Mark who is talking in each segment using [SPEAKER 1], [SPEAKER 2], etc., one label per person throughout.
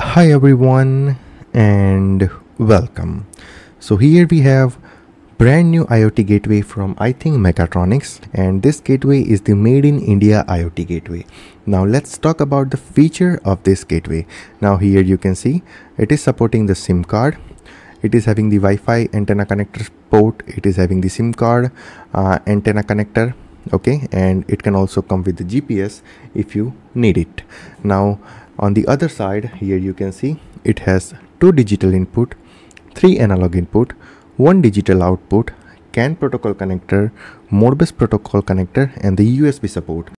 [SPEAKER 1] hi everyone and welcome. So here we have brand new IoT gateway from iThing Mechatronics and this gateway is the made in India IoT gateway. Now let's talk about the feature of this gateway. Now here you can see it is supporting the SIM card. It is having the Wi-Fi antenna connector port. It is having the SIM card uh, antenna connector okay? And it can also come with the GPS if you need it. Now on the other side here you can see it has two digital input three analog input one digital output CAN protocol connector Modbus protocol connector and the USB support.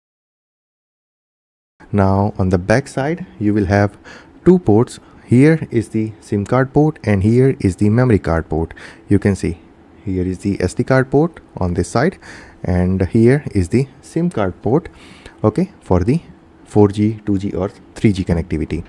[SPEAKER 1] Now on the back side you will have two ports. Here is the SIM card port and here is the memory card port. You can see here is the SD card port on this side and here is the SIM card port okay for the 4G 2G or 3G connectivity.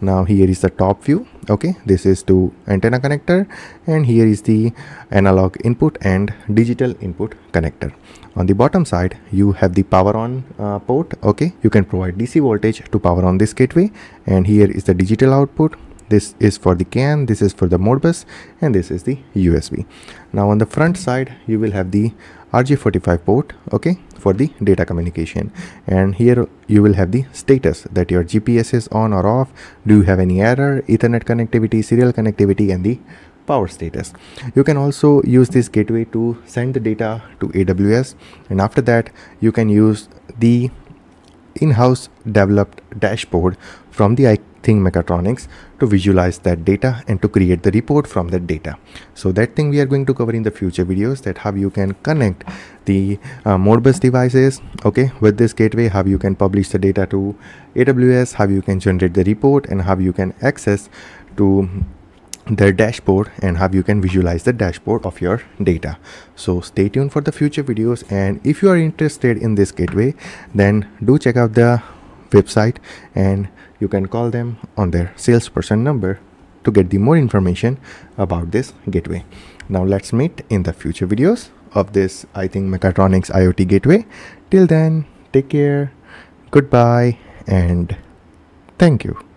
[SPEAKER 1] Now here is the top view okay this is to antenna connector and here is the analog input and digital input connector. On the bottom side you have the power on uh, port okay you can provide DC voltage to power on this gateway and here is the digital output this is for the CAN this is for the Modbus and this is the USB now on the front side you will have the RJ45 port okay for the data communication. And here you will have the status that your GPS is on or off. Do you have any error ethernet connectivity serial connectivity and the power status? You can also use this gateway to send the data to AWS and after that you can use the in-house developed dashboard from the iThing Mechatronics to visualize that data and to create the report from that data. So that thing we are going to cover in the future videos that how you can connect the uh, Modbus devices okay with this gateway how you can publish the data to AWS how you can generate the report and how you can access to their dashboard and how you can visualize the dashboard of your data so stay tuned for the future videos and if you are interested in this gateway then do check out the website and you can call them on their salesperson number to get the more information about this gateway. Now let's meet in the future videos of this iThing Mechatronics IoT gateway. Till then take care goodbye and thank you